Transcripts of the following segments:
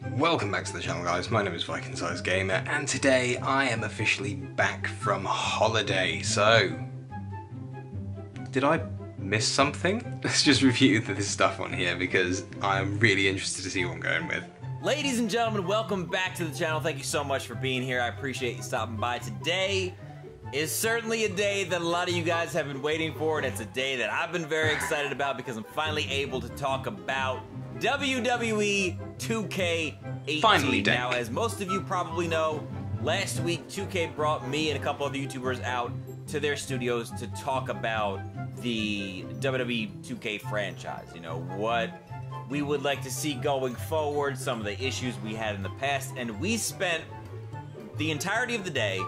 Welcome back to the channel guys, my name is Viking Size Gamer and today I am officially back from holiday, so... Did I miss something? Let's just review this stuff on here because I'm really interested to see what I'm going with. Ladies and gentlemen, welcome back to the channel. Thank you so much for being here. I appreciate you stopping by. Today is certainly a day that a lot of you guys have been waiting for, and it's a day that I've been very excited about because I'm finally able to talk about WWE 2K18. Finally, Now, as most of you probably know, last week 2K brought me and a couple other YouTubers out to their studios to talk about the WWE 2K franchise. You know, what we would like to see going forward, some of the issues we had in the past, and we spent the entirety of the day,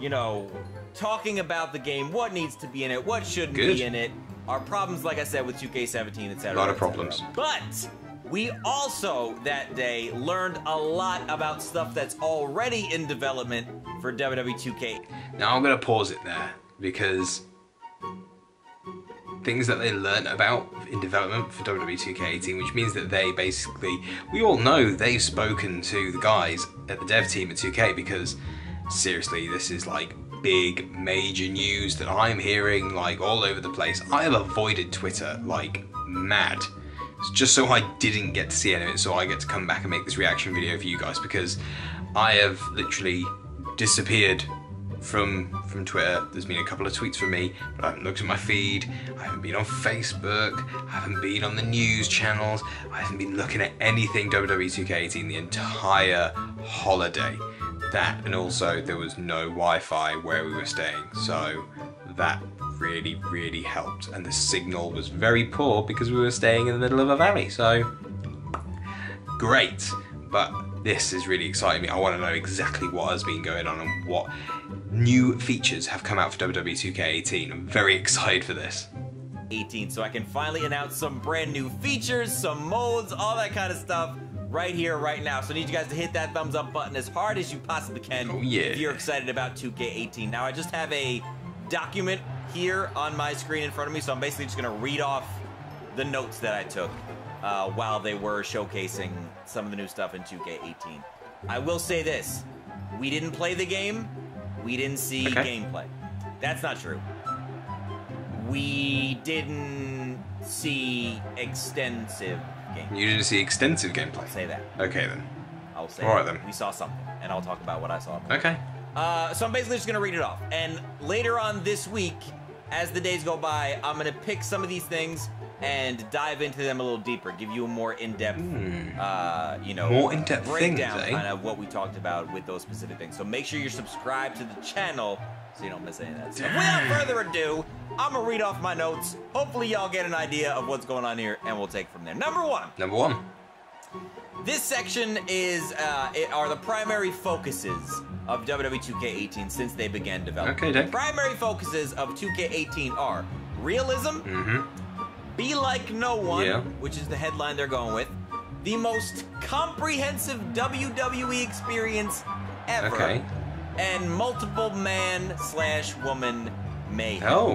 you know, talking about the game, what needs to be in it, what shouldn't Good. be in it, our problems, like I said, with 2K17, etc. A lot of problems. But we also that day learned a lot about stuff that's already in development for WWE 2K. Now I'm to pause it there because things that they learnt about in development for WWE 2K18, which means that they basically, we all know they've spoken to the guys at the dev team at 2K because seriously, this is like big major news that I'm hearing like all over the place. I have avoided Twitter like mad. Just so I didn't get to see any of it, so I get to come back and make this reaction video for you guys because I have literally disappeared from from Twitter. There's been a couple of tweets from me, but I haven't looked at my feed. I haven't been on Facebook. I haven't been on the news channels. I haven't been looking at anything WWE 2K18 the entire holiday. That and also there was no Wi-Fi where we were staying, so that really really helped. And the signal was very poor because we were staying in the middle of a valley. So great, but this is really exciting me. I want to know exactly what has been going on and what new features have come out for WWE 2K18. I'm very excited for this. 18 so I can finally announce some brand new features, some modes, all that kind of stuff right here, right now. So I need you guys to hit that thumbs up button as hard as you possibly can Oh, yeah. if you're excited about 2K18. Now I just have a document here on my screen in front of me, so I'm basically just gonna read off the notes that I took uh, while they were showcasing some of the new stuff in 2K18. I will say this, we didn't play the game, we didn't see Okay. gameplay. That's not true we didn't see extensive gameplay. You didn't see extensive gameplay. I'll say that. Okay then. I'll say All right, that. then. We saw something, and I'll talk about what I saw. Okay. Uh, so I'm basically just gonna read it off, and later on this week, as the days go by, I'm gonna pick some of these things and dive into them a little deeper, give you a more in-depth, uh, you know. More in-depth breakdown things, eh? kind of what we talked about with those specific things. So make sure you're subscribed to the channel so you don't miss any of that. So without further ado, I'm gonna read off my notes. Hopefully, y'all get an idea of what's going on here, and we'll take from there. Number one. Number one. This section is uh, it are the primary focuses of WWE 2K18 since they began development. Okay, Dick. Primary focuses of 2K18 are realism, Mm-hmm. be like no one, Yeah. which is the headline they're going with, the most comprehensive WWE experience ever, Okay. and multiple man slash woman mayhem. Oh.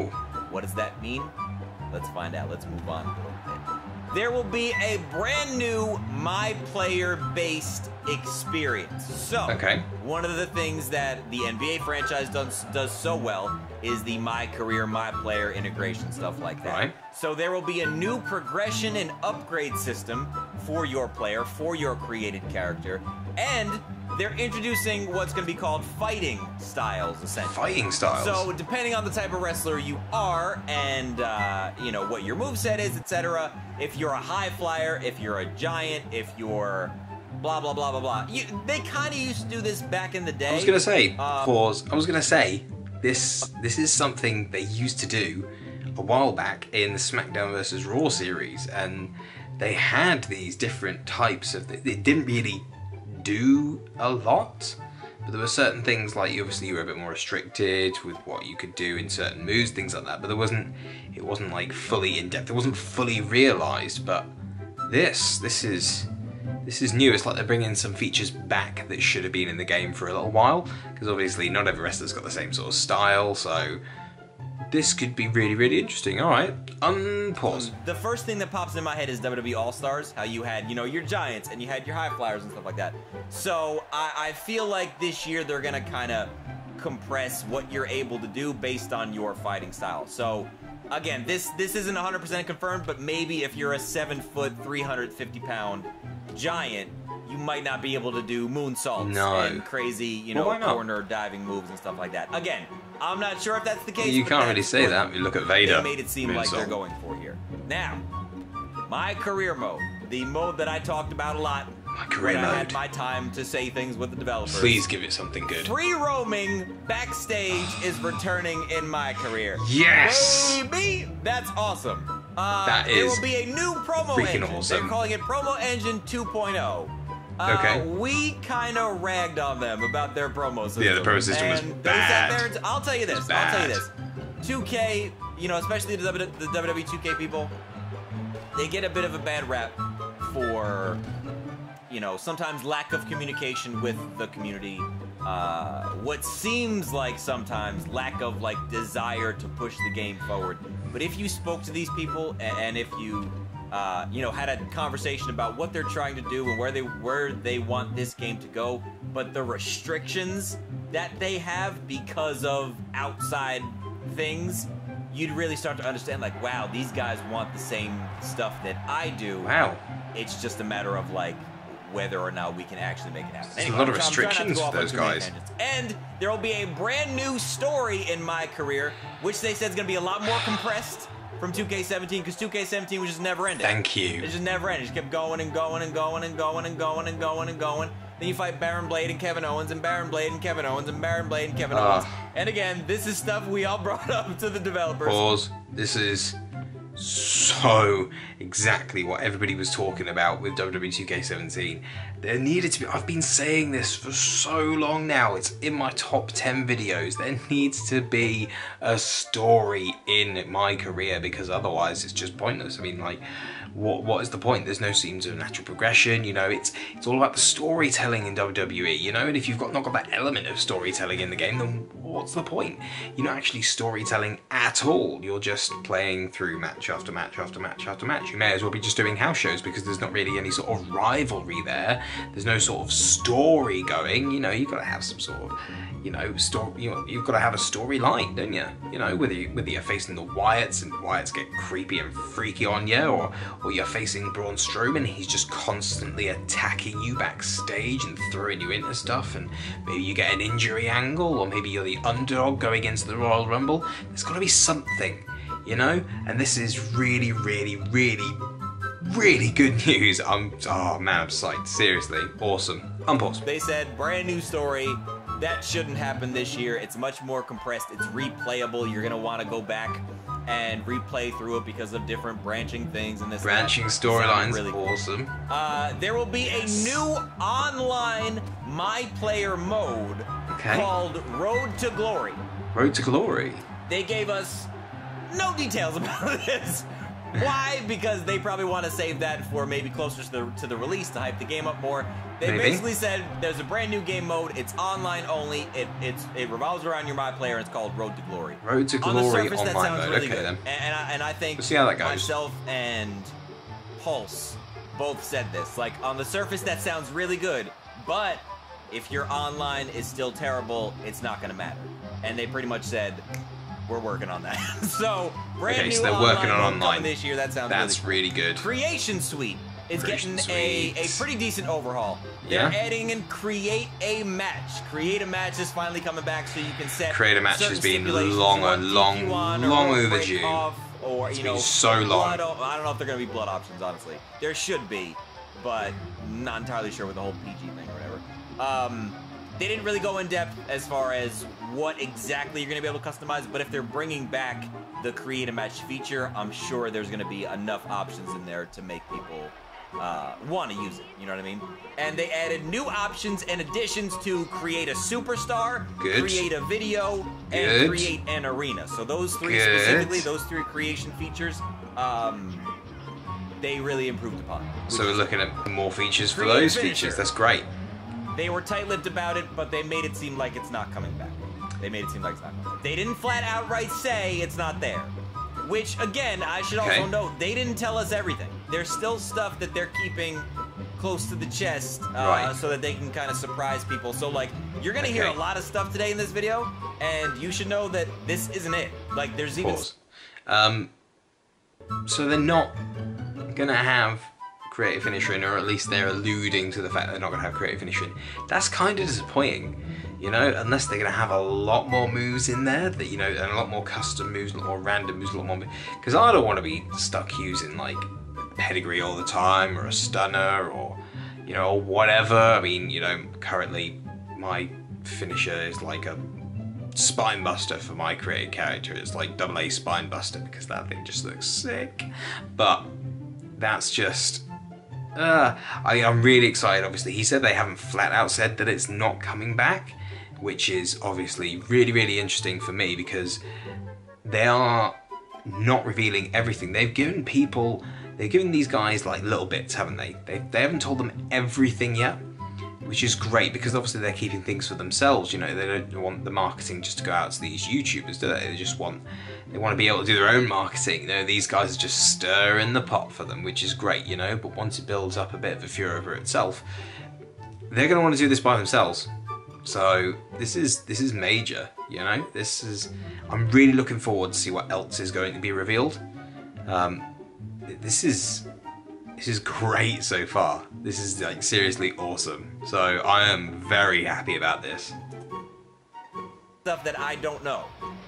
What does that mean? Let's find out. Let's move on a little bit. There will be a brand new My Player based experience. So, Okay. one of the things that the NBA franchise does, does so well is the My Career, My Player integration, stuff like that. Right. So, there will be a new progression and upgrade system for your player, for your created character, and they're introducing what's going to be called fighting styles, essentially. Fighting styles. So depending on the type of wrestler you are, and uh, you know what your moveset is, etc. If you're a high flyer, if you're a giant, if you're blah blah blah blah blah. You, they kind of used to do this back in the day. I was gonna say Uh, pause. I was gonna say this. This is something they used to do a while back in the SmackDown versus Raw series, and they had these different types of. They didn't really do a lot, but there were certain things like you obviously you were a bit more restricted with what you could do in certain moods, things like that. But there wasn't. It wasn't like fully in depth. It wasn't fully realized. But this, this is. This is new. It's like they're bringing some features back that should have been in the game for a little while. Because obviously, not every wrestler's got the same sort of style. So this could be really, really interesting. All right, unpause. The first thing that pops in my head is WWE All Stars. How you had, you know, your Giants and you had your High Flyers and stuff like that. So I, I feel like this year they're gonna kind of compress what you're able to do based on your fighting style. So again, this this isn't 100% confirmed, but maybe if you're a seven foot, 350 pound giant, you might not be able to do moonsaults No. and crazy, you know, why not? corner diving moves and stuff like that. Again, I'm not sure if that's the case. You can't really say that. You look at Vader. They made it seem like they're going for here. Now, my career mode, the mode that I talked about a lot My career when I had my time to say things with the developers. Please give it something good. Free roaming backstage is returning in my career. Yes! Baby, that's awesome. Uh, That there is will be a new promo freaking engine. awesome. They're calling it Promo Engine 2.0. Uh, Okay. We kind of ragged on them about their promo system. Yeah, the promo system was and they sat bad. there and- I'll tell you this. I'll tell you this. 2K, you know, especially the, W- the WWE 2K people, they get a bit of a bad rap for you know, sometimes lack of communication with the community. Uh, what seems like sometimes lack of like desire to push the game forward. But if you spoke to these people and if you, uh, you know, had a conversation about what they're trying to do and where they where they want this game to go, but the restrictions that they have because of outside things, you'd really start to understand like, wow, these guys want the same stuff that I do. Wow. It's just a matter of like whether or not we can actually make it happen. There's a lot of I'm try- I'm trying not to restrictions for those guys. And there will be a brand new story in my career, which they said is going to be a lot more compressed from 2K17 because 2K17 was just never ending. Thank you. It just never ended. It just kept going and going and going and going and going and going and going. Then you fight Baron Blade and Kevin Owens and Baron Blade and Kevin Owens and Baron Blade and Kevin Ah. Owens. And again, this is stuff we all brought up to the developers. Pause. This is so exactly what everybody was talking about with WWE 2K17. There needed to be. I've been saying this for so long now. It's in my top 10 videos. There needs to be a story in my career because otherwise it's just pointless. I mean, like. What, what is the point? There's no seams of natural progression. You know, it's it's all about the storytelling in WWE. You know, and if you've got not got that element of storytelling in the game, then what's the point? You're not actually storytelling at all. You're just playing through match after match after match after match. You may as well be just doing house shows because there's not really any sort of rivalry there. There's no sort of story going. You know, you've got to have some sort of, you know, story. You know, you've got to have a storyline, don't you? You know, whether you, whether you're facing the Wyatts and Wyatts get creepy and freaky on you, or or you're facing Braun Strowman, he's just constantly attacking you backstage and throwing you into stuff, and maybe you get an injury angle, or maybe you're the underdog going into the Royal Rumble. There's got to be something, you know. And this is really, really, really, really good news. I'm oh man, I'm psyched. Seriously, awesome. Unpause. They said brand new story. That shouldn't happen this year. It's much more compressed. It's replayable. You're gonna want to go back and replay through it because of different branching things and this. Branching storylines, really cool. awesome. Uh, there will be a new online my player mode Okay. called Road to Glory. Road to Glory. They gave us no details about this. Why? Because they probably want to save that for maybe closer to the to the release to hype the game up more. They Maybe. basically said there's a brand new game mode. It's online only. It it's it revolves around your my player. It's called Road to Glory. Road to On the Glory surface, that online sounds mode. really okay good. then. And, and I and I think We'll see how that goes. myself and Pulse both said this. Like on the surface, that sounds really good, but if your online is still terrible, it's not going to matter. And they pretty much said we're working on that. so brand Okay, new so they're online working on online. this year. That sounds That's really really good. Creation Suite is Creation getting a, a pretty decent overhaul. They're Yeah. adding in create a match. Create a match is finally coming back, so you can set Create a match has been long, long, DQ on or long overdue. Or It's you been know, so long. blood I don't know if they're gonna be blood options. Honestly, there should be, but not entirely sure with the whole PG thing or whatever. Um, they didn't really go in depth as far as what exactly you're gonna be able to customize. But if they're bringing back the create a match feature, I'm sure there's gonna be enough options in there to make people uh, want to use it. You know what I mean? And they added new options and additions to create a superstar, Good. create a video, and Good. create an arena. So those three Good. specifically, those three creation features, um, they really improved upon. So we're looking at more features for Create those features. That's great. They were tight-lipped about it, but they made it seem like it's not coming back. They made it seem like it's not coming back. They didn't flat outright say it's not there. Which, again, I should Okay. also note, they didn't tell us everything. There's still stuff that they're keeping close to the chest uh, Right. so that they can kind of surprise people. So, like, you're going to hear a lot of stuff today in this video, and you should know that this isn't it. Like, there's even. Um, so they're not gonna have creative finishing, or at least they're alluding to the fact they're not gonna have creative finishing. That's kind of disappointing, you know. Unless they're gonna have a lot more moves in there, that you know, and a lot more custom moves, a lot more random moves, a lot more. Because I don't want to be stuck using like pedigree all the time, or a stunner, or you know, whatever. I mean, you know, currently my finisher is like a spine buster for my created character. It's like double A spine buster because that thing just looks sick. But that's just. Uh, I, I'm really excited. Obviously, he said they haven't flat out said that it's not coming back, which is obviously really, really interesting for me because they are not revealing everything. They've given people, they've given these guys like little bits, haven't they? They, they haven't told them everything yet, which is great because obviously they're keeping things for themselves. You know, they don't want the marketing just to go out to these YouTubers, do they? They just want they want to be able to do their own marketing. You know, these guys are just stirring the pot for them, which is great. You know, but once it builds up a bit of a furor for itself, they're going to want to do this by themselves. So this is this is major, you know. This is I'm really looking forward to see what else is going to be revealed. Um, this is this is great so far. This is like seriously awesome. So I am very happy about this. stuff that I don't know.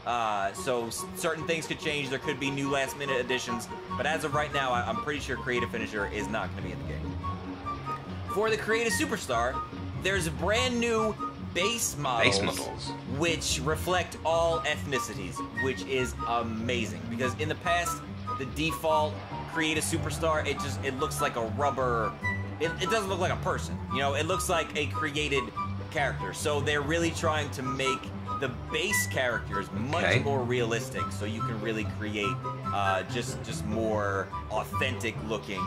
Uh, so certain things could change. There could be new last minute additions. But as of right now, I'm pretty sure Creative Finisher is not going to be in the game. For the Create a Superstar, there's a brand new base models, Base models. which reflect all ethnicities, which is amazing. Because in the past, the default Create a Superstar, it just it looks like a rubber. It, it doesn't look like a person. You know, it looks like a created character. So they're really trying to make the base characters much Okay. more realistic, so you can really create uh, just just more authentic looking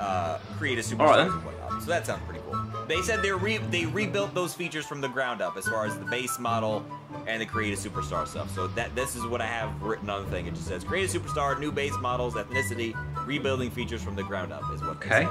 uh, creative superstars All right, then. and whatnot. So that sounds pretty cool. They said they re- they rebuilt those features from the ground up as far as the base model and the create a superstar stuff. So that this is what I have written on the thing. It just says create a superstar, new base models, ethnicity, rebuilding features from the ground up is what. Okay.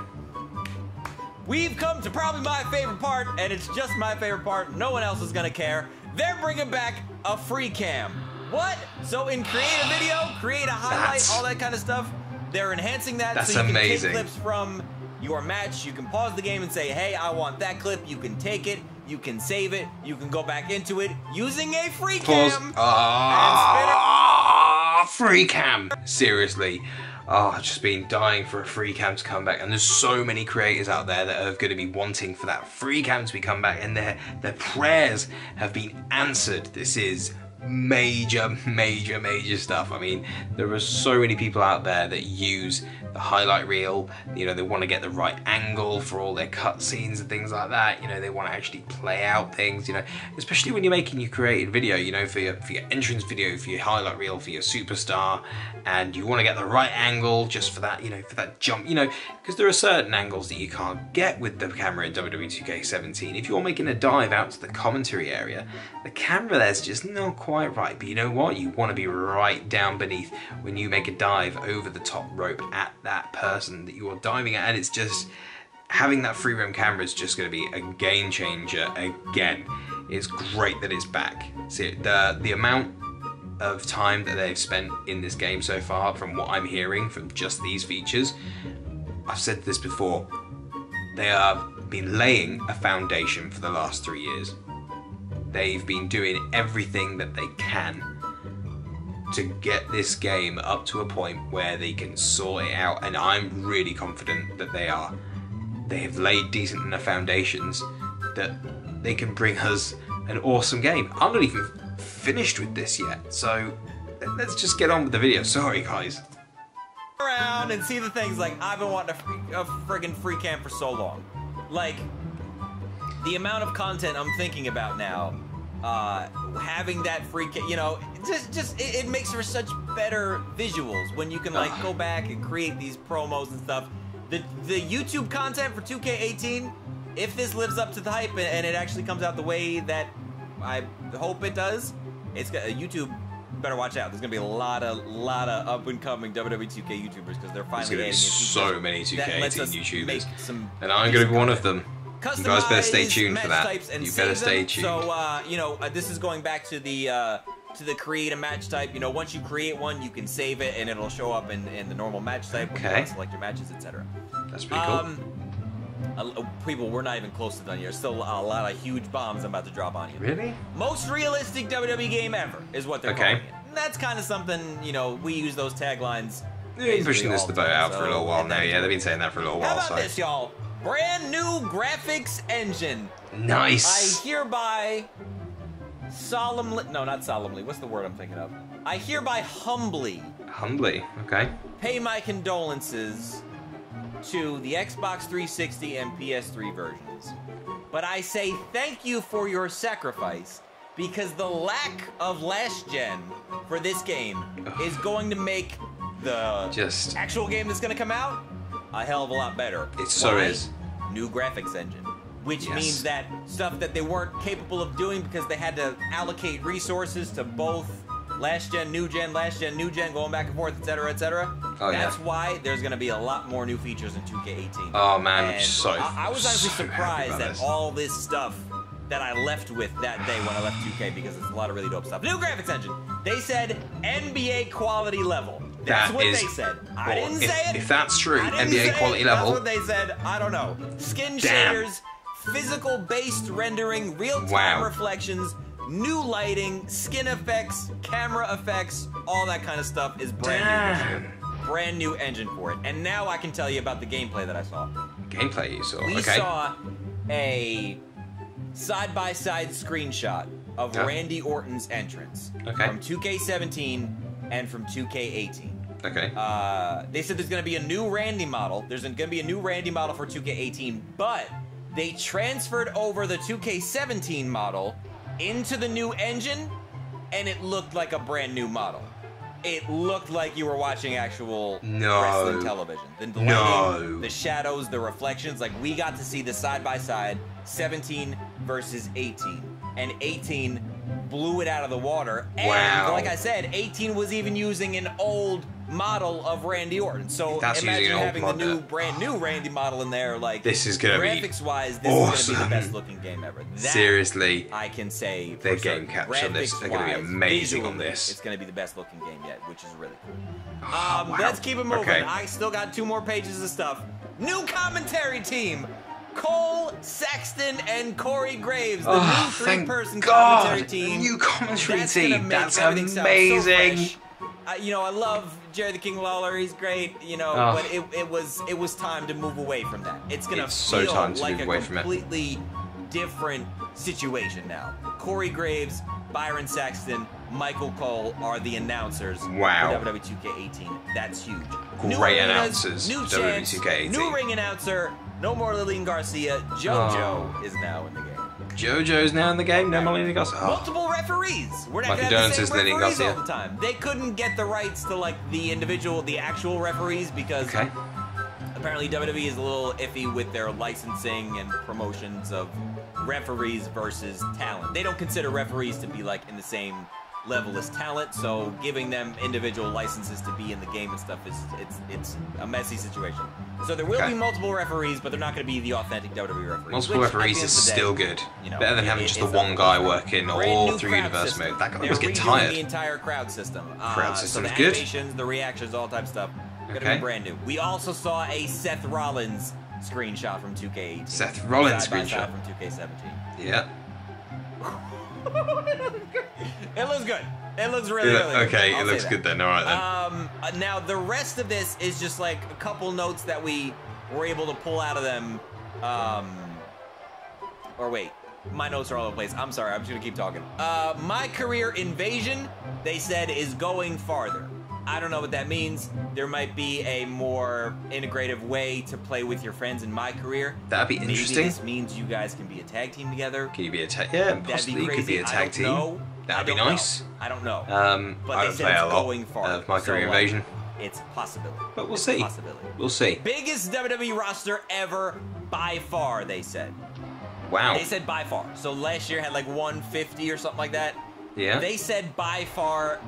We've come to probably my favorite part, and it's just my favorite part. No one else is gonna care. They're bringing back a free cam. What? So in create a video, create a highlight, That's- all that kind of stuff. They're enhancing that That's so you can amazing. take clips from your match. You can pause the game and say, "Hey, I want that clip." You can take it. You can save it. You can go back into it using a free Pause. cam. Ah, free cam. Seriously. Oh, I've just been dying for a free cam to come back, and there's so many creators out there that are going to be wanting for that free cam to be come back, and their their prayers have been answered. This is major, major, major stuff. I mean, there are so many people out there that use the highlight reel. You know, they want to get the right angle for all their cutscenes and things like that. You know, they want to actually play out things. You know, especially when you're making your created video. You know, for your for your entrance video, for your highlight reel, for your superstar, and you want to get the right angle just for that. You know, for that jump. You know, because there are certain angles that you can't get with the camera in WWE 2K17. If you're making a dive out to the commentary area, the camera there's just not quite right. But you know what? You want to be right down beneath when you make a dive over the top rope at that person that you are diving at, and it's just having that free roam camera is just going to be a game changer again. It's great that it's back. See, the the amount of time that they've spent in this game so far, from what I'm hearing from just these features, I've said this before. They have been laying a foundation for the last three years. They've been doing everything that they can to get this game up to a point where they can sort it out, and I'm really confident that they are. They have laid decent enough foundations that they can bring us an awesome game. I'm not even finished with this yet, so let's just get on with the video. Sorry, guys. around and see the things like I've been wanting a, free, a friggin' free cam for so long. Like the amount of content I'm thinking about now, uh, having that free you know, just just it, it makes for such better visuals when you can like go back and create these promos and stuff. The the YouTube content for 2K18, if this lives up to the hype and, and it actually comes out the way that I hope it does. It's got YouTube. Better watch out. There's gonna be a lot of lot of up and coming WWE 2K YouTubers because they're There's finally going to be so many 2K18 YouTubers. And I'm going to be one of them. You guys better stay tuned for that. and You better stay tuned. So uh, you know, uh, this is going back to the uh, to the create a match type. You know, once you create one, you can save it and it'll show up in, in the normal match type. when you Okay. select your matches, etc. That's pretty cool. Um, uh, people, we're not even close to done here. Still a lot of huge bombs I'm about to drop on you. really? Most realistic WWE game ever is what they're Okay. calling it. And that's kind of something, you know, we use those taglines. They've been pushing this the debate out for a little while now. Yeah, they've been saying that for a little How while. about So this, y'all? Brand new graphics engine. Nice. I hereby solemnly, no, not solemnly, what's the word I'm thinking of? I hereby humbly Humbly. Okay. pay my condolences to the Xbox 360 and PS3 versions. But I say thank you for your sacrifice because the lack of last gen for this game is going to make the Just actual game that's going to come out a hell of a lot better. It so Why? is. New graphics engine. Which Yes. means that stuff that they weren't capable of doing because they had to allocate resources to both last gen, new gen, last gen, new gen, going back and forth, etc., etc. Oh, yeah. That's why there's going to be a lot more new features in 2K18. Oh, man, I'm so- I, I was actually so surprised about at this. all this stuff that I left with that day when I left 2K because it's a lot of really dope stuff. New graphics engine. They said NBA quality level. That's That what is- they said. I well, didn't if- say it. if that's true, NBA it. quality That's level. what they said. I don't know. Skin Damn. shaders, physical based rendering, real time Wow. reflections, new lighting, skin effects, camera effects, all that kind of stuff is brand new. this. Brand new engine for it. And now I can tell you about the gameplay that I saw. gameplay you saw. We okay. saw a side by side screenshot of Yeah. Randy Orton's entrance Okay. from 2K17 and from 2K18. Okay. Uh, they said there's going to be a new Randy model. There's going to be a new Randy model for 2K18, but they transferred over the 2K17 model into the new engine, and it looked like a brand new model. It looked like you were watching actual No. wrestling television. The lighting, No. the shadows, the reflections. Like we got to see the side by side 17 versus 18, and 18 blew it out of the water. And Wow. like I said, 18 was even using an old model of Randy Orton. So That's imagine having the new, brand new Randy model in there. Like This is gonna be graphics wise, this is gonna be awesome. the best looking game ever. That Seriously. I can say Their game capture on this are gonna be amazing on this. It's going to be the best looking game yet, which is really cool. Oh, Um, wow. Let's keep it moving. Okay. I still got two more pages of stuff. New commentary team. Cole Saxton and Corey Graves, the Oh, new three-person commentary team. new commentary That's gonna team. That's amazing. so Uh, you know, I love Jerry the King Lawler. He's great. You know, Oh. but it, it was it was time to move away from that. It's gonna It's so feel time to like a completely different situation now. Corey Graves, Byron Saxton, Michael Cole are the announcers Wow. for WWE 2K18. That's huge. Great arenas, announcers New WWE 2K18. New ring announcer. No more Lillian Garcia. JoJo is now in the game. JoJo's now in the game. No Melina Garcia. Oh, Multiple referees. We're not My gonna have the same referees Garcia. all the time. They couldn't get the rights to like the individual, the actual referees because okay. apparently WWE is a little iffy with their licensing and promotions of referees versus talent. They don't consider referees to be like in the same level as talent, so giving them individual licenses to be in the game and stuff is it's it's a messy situation. So there will Okay. be multiple referees, but they're not going to be the authentic WWE referees. Multiple referees is day, still good. you know, Better than it- having just the one guy working all through universe system. mode. That guy get tired. The entire crowd system. Uh, Crowd so the good. animations, the reactions, all type of stuff. Gonna Okay. be brand new. We also saw a Seth Rollins screenshot from 2K18. Seth Rollins side screenshot. from 2K17. Yeah. It looks good. It looks really, really good. okay, I'll it looks good then. All right then. Um, now the rest of this is just like a couple notes that we were able to pull out of them. Um, or wait, my notes are all over the place. I'm sorry. I'm just gonna keep talking. Uh, my career invasion, they said, is going farther. I don't know what that means. There might be a more integrative way to play with your friends in my career. That'd be Maybe interesting. this means you guys can be a tag team together. Can you be a tag? Yeah, That'd possibly be you could be a tag don't team. know. That'd be don't know. nice. I don't know. Um, But I they would said play it's a lot going far. of my So, career like, invasion, It's a possibility. but we'll It's see. Possibility. We'll see. Biggest WWE roster ever by far, they said. Wow. They said by far. So last year had like 150 or something like that. Yeah. They said by far.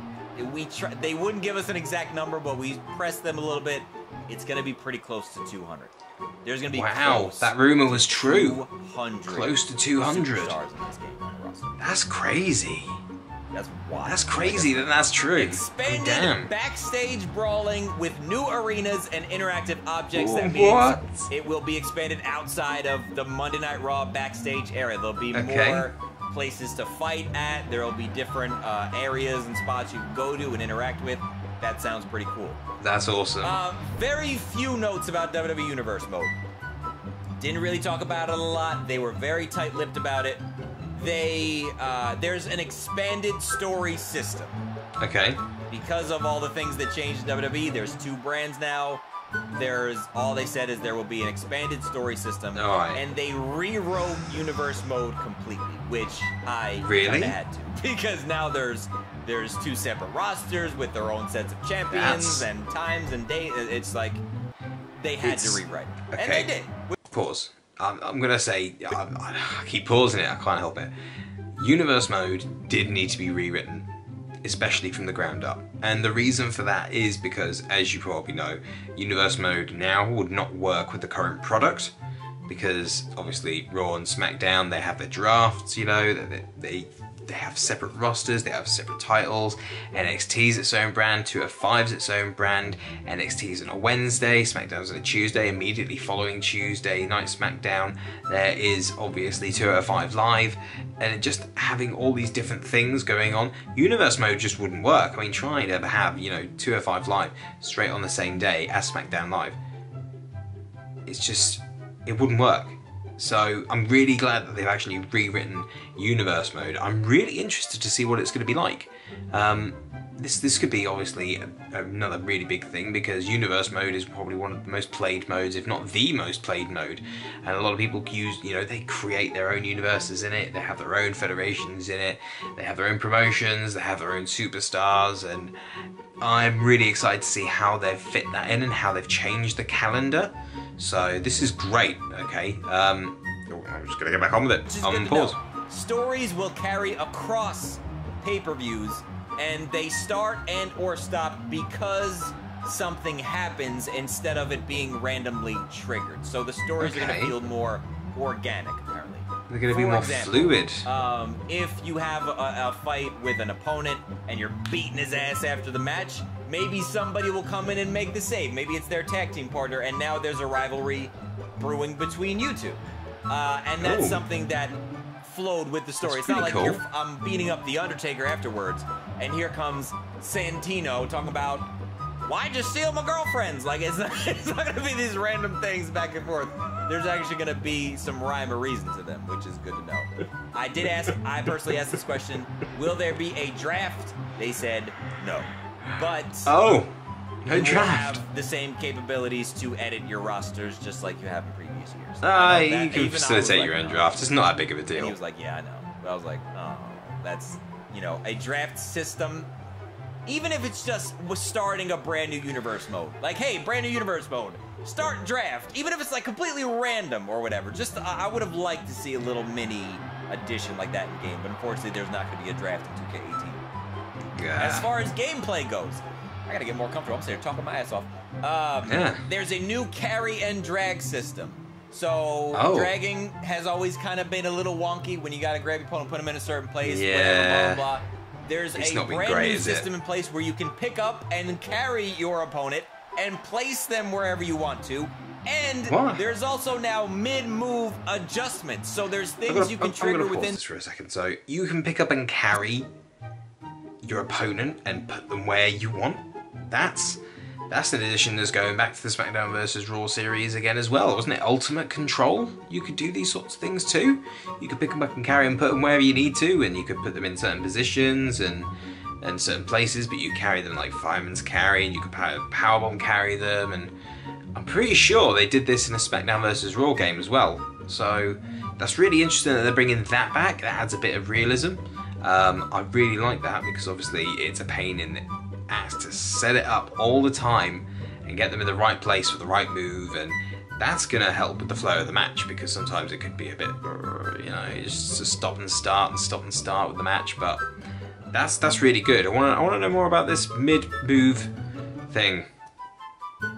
We try, They wouldn't give us an exact number, but we pressed them a little bit. It's gonna be pretty close to 200. There's gonna be wow, close that rumor was true. Close to 200. superstars in this game on the roster. That's crazy. That's wild. That's crazy that that's true. Expanded Damn. backstage brawling with new arenas and interactive objects. That What? means it will be expanded outside of the Monday Night Raw backstage area. There'll be Okay. more places to fight at. There will be different uh, areas and spots you can go to and interact with. That sounds pretty cool. That's awesome. Um, very few notes about WWE Universe mode. Didn't really talk about it a lot. They were very tight-lipped about it. They uh, there's an expanded story system okay. because of all the things that changed in WWE. There's two brands now. There's all they said is there will be an expanded story system, right. and they rewrote universe mode completely, which I Really? had to because now there's there's two separate rosters with their own sets of champions That's- and times and dates. It's like they had It's- to rewrite, okay. and they did. Pause. I'm, I'm gonna say I, I keep pausing it. I can't help it. Universe mode did need to be rewritten, especially from the ground up. And the reason for that is because, as you probably know, Universe mode now would not work with the current product because obviously Raw and SmackDown they have their drafts. You know they they, they have separate rosters, they have separate titles. NXT is its own brand, 205's its own brand. NXT is on a Wednesday, SmackDown's on a Tuesday. Immediately following Tuesday night SmackDown, there is obviously 205 Live, and just having all these different things going on. Universe mode just wouldn't work. I mean, trying to have you know 205 Live straight on the same day as SmackDown Live it's just it wouldn't work. So I'm really glad that they've actually rewritten universe mode. I'm really interested to see what it's going to be like. Um, this this could be obviously a, another really big thing because universe mode is probably one of the most played modes, if not the most played mode. And a lot of people use, you know, they create their own universes in it. They have their own federations in it. They have their own promotions. They have their own superstars, and I'm really excited to see how they've fit that in and how they've changed the calendar. So this is great. Okay, um, I'm just gonna get back on with it. I'm to pause. Stories will carry across pay-per-views, and they start and or stop because something happens instead of it being randomly triggered. So the stories are gonna feel more organic, apparently. They're gonna be more example, fluid. Um, if you have a, a fight with an opponent and you're beating his ass after the match, maybe somebody will come in and make the save. Maybe it's their tag team partner, and now there's a rivalry brewing between you two. Uh, and that's Ooh. something that flowed with the story. That's it's not like cool. I'm beating up the Undertaker afterwards, and here comes Santino talking about why'd you steal my girlfriends? Like it's not, it's not gonna be these random things back and forth. There's actually gonna be some rhyme or reason to them, which is good to know. I did ask, I personally asked this question: Will there be a draft? They said no, but Oh, no you draft. have the same capabilities to edit your rosters just like you have in previous years. Ah, I you that- can facilitate like, your own no. draft. It's not that big of a And he was like, "Yeah, I know." But I was like, "Oh, that's you know a draft system." Even if it's just was starting a brand new universe mode, like, hey, brand new universe mode, start draft. Even if it's like completely random or whatever, just I, I would have liked to see a little mini addition like that in game. But unfortunately, there's not going to be a draft in 2K18. As far as gameplay goes, I gotta get more comfortable. I'm sitting here talking my ass off. Um, Yeah. There's a new carry and drag system. So Oh. dragging has always kind of been a little wonky when you gotta grab your opponent, put them in a certain place, Yeah. whatever, blah blah blah. There's It's a brand great, new it? system in place where you can pick up and carry your opponent and place them wherever you want to. And What? there's also now mid-move adjustments. So there's things gonna- you can I'm- I'm trigger pause within this for a second. So you can pick up and carry your opponent and put them where you want. That's that's an addition that's going back to the SmackDown vs Raw series again as well, wasn't it? Ultimate Control. You could do these sorts of things too. You could pick them up and carry and put them wherever you need to, and you could put them in certain positions and and certain places. But you carry them like fireman's carry, and you could power, powerbomb carry them. And I'm pretty sure they did this in a SmackDown vs Raw game as well. So that's really interesting that they're bringing that back. That adds a bit of realism. Um, I really like that because obviously it's a pain in the ass to set it up all the time and get them in the right place for the right move, and that's gonna help with the flow of the match because sometimes it could be a bit, you know, just to stop and start and stop and start with the match. But that's that's really good. I want to I want to know more about this mid move thing.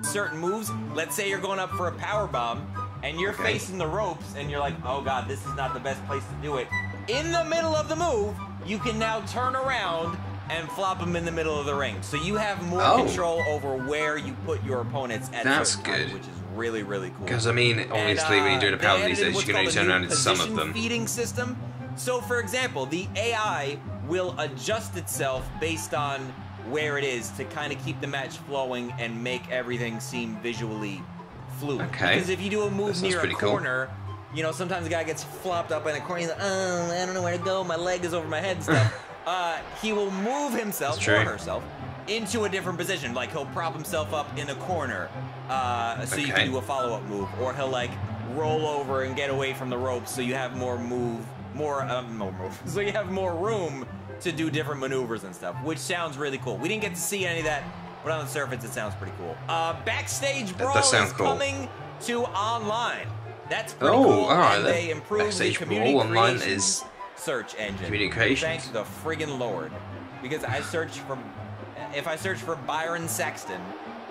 certain moves. Let's say you're going up for a power bomb and you're Okay. facing the ropes and you're like, oh god, this is not the best place to do it. In the middle of the move, you can now turn around and flop them in the middle of the ring. So you have more Oh. control over where you put your opponents at That's times, which is really, really cool. Because I mean, obviously, And, when you're doing a uh, power these days, you can only turn around into some of them. Feeding system. So, for example, the AI will adjust itself based on where it is to kind of keep the match flowing and make everything seem visually fluid. Okay. Because if you do a move near a corner... cool. You know, sometimes a guy gets flopped up in a corner. He's like, oh, I don't know where to go. My leg is over my head and stuff. uh, he will move himself or herself into a different position. Like he'll prop himself up in a corner, uh, so you can do a follow-up move, or he'll like roll over and get away from the ropes, so you have more move, more um, more move, so you have more room to do different maneuvers and stuff, which sounds really cool. We didn't get to see any of that, but on the surface, it sounds pretty cool. Uh, backstage brawl does sound is cool. coming to online. That's pretty Oh, cool. alright and then. they improved the community online is- search engine. Community creations. Thank the friggin' lord, because I search for if I search for Byron Saxton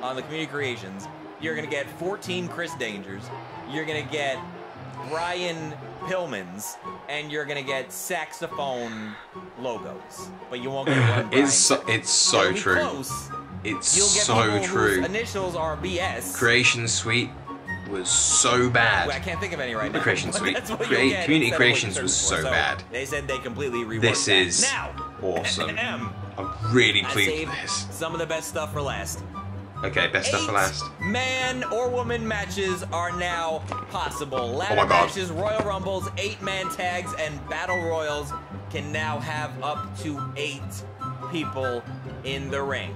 on the community creations, you're gonna get 14 Chris Dangers, you're gonna get Brian Pillmans, and you're gonna get saxophone logos, but you won't get one. It's so, it's so true. Close. It's so true. Initials are BS. Creation Suite was so bad. I can't think of any right now. Creation Suite. Create- Community instead of what you Creations was for. so bad. They said they completely reworked This that. is now awesome. I'm really pleased with this. some of the best stuff for last. Okay, best stuff for last. Man or woman matches are now possible. Ladder Oh my God. matches, Royal Rumbles, eight man tags, and Battle Royals can now have up to eight people in the ring.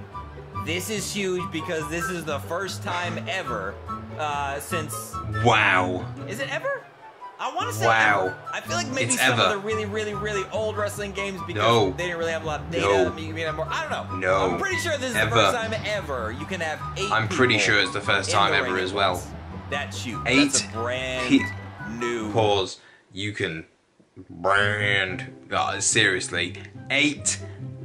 This is huge because this is the first time ever uh, since. Wow. Is it ever? I want to say Wow. ever. I feel like maybe It's some ever. of the really, really, really old wrestling games because No. they didn't really have a lot of data. No. Have more. I don't know. No. I'm pretty sure this is Ever. the first time ever you can have eight. I'm pretty sure it's the first time the ever as well. That's you. Eight That's brand new. Pause. You can brand. Uh, seriously, eight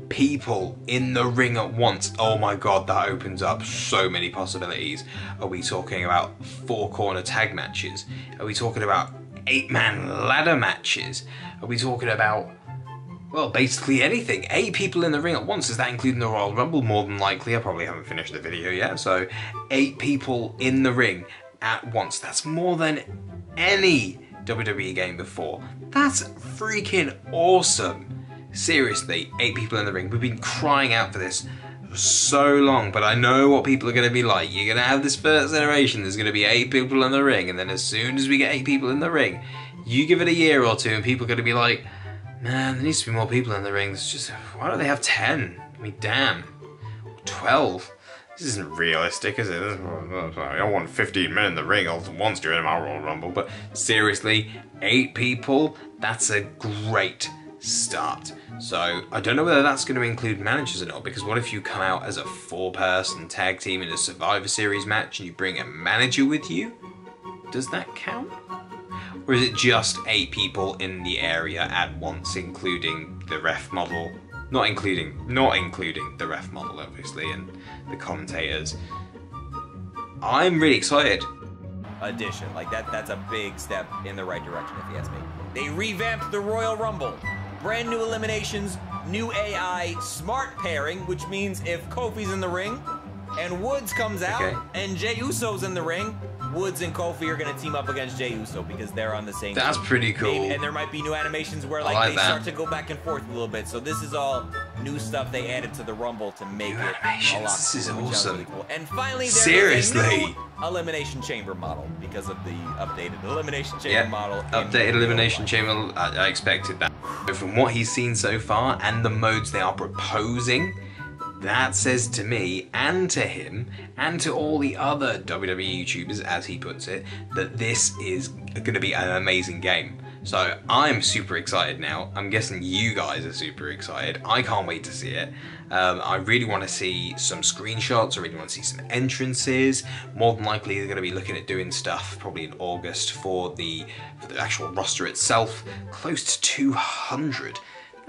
people in the ring at once. Oh my god, that opens up so many possibilities. Are we talking about four corner tag matches? Are we talking about eight man ladder matches? Are we talking about well, basically anything. Eight people in the ring at once. Is that including the Royal Rumble? More than likely. I probably haven't finished the video yet. So, eight people in the ring at once. That's more than any WWE game before. That's freaking awesome. Seriously, eight people in the ring. We've been crying out for this for so long, but I know what people are going to be like. You're going to have this first generation. There's going to be eight people in the ring, and then as soon as we get eight people in the ring, you give it a year or two, and people are going to be like, Man, there needs to be more people in the ring. It's just why don't they have ten? I mean, damn, twelve. This isn't realistic, is it? I want 15 men in the ring once during my Royal Rumble, but seriously, eight people? That's a great start. So I don't know whether that's going to include managers or not, because what if you come out as a four-person tag team in a Survivor Series match and you bring a manager with you? Does that count? Or is it just eight people in the area at once, including the ref model? Not including, not including the ref model, obviously, and the commentators. I'm really excited. addition. Like that that's a big step in the right direction if you ask me. They revamped the Royal Rumble. Brand new eliminations, new AI, smart pairing, which means if Kofi's in the ring and Woods comes out Okay. and Jey Uso's in the ring, Woods and Kofi are gonna team up against Jey Uso because they're on the same team. That's team. pretty cool. Maybe- and there might be new animations where like, like they that. start to go back and forth a little bit. So this is all new stuff they added to the Rumble to make New it a lot this is cooler, which sounds awesome. cool. And finally, there is Seriously. new elimination chamber model because of the updated elimination chamber Yeah, model. updated elimination chamber. I, I expected that. But from what he's seen so far and the modes they are proposing, that says to me and to him and to all the other WWE YouTubers, as he puts it, that this is going to be an amazing game. So I'm super excited now. I'm guessing you guys are super excited. I can't wait to see it. Um, I really want to see some screenshots. I really want to see some entrances. More than likely, they're going to be looking at doing stuff probably in August for the for the actual roster itself. Close to 200.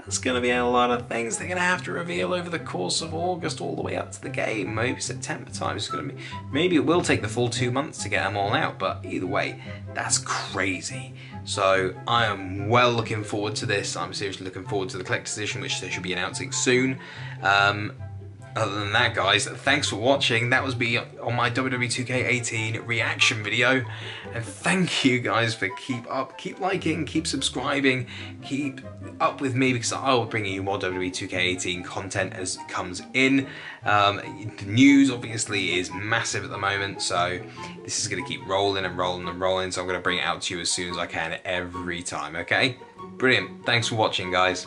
That's going to be a lot of things they're going to have to reveal over the course of August all the way up to the game. Maybe September time is going to be. Maybe it will take the full two months to get them all out, but either way, that's crazy. So I am well looking forward to this. I'm seriously looking forward to the collector's edition, which they should be announcing soon. Um, other than that, guys, thanks for watching. That was me on my WWE 2K18 reaction video. And thank you guys for keep up, keep liking, keep subscribing, keep up with me because I will bring you more WWE 2K18 content as it comes in. Um, the news obviously is massive at the moment, so this is going to keep rolling and rolling and rolling. So I'm going to bring it out to you as soon as I can every time, okay? Brilliant. Thanks for watching, guys.